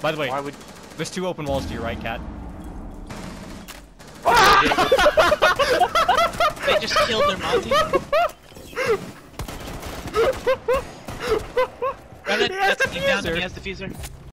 By the way, Why would? there's two open walls to your right, Cat. They just killed their Monty. Run it, He has that's the he down he has defuser.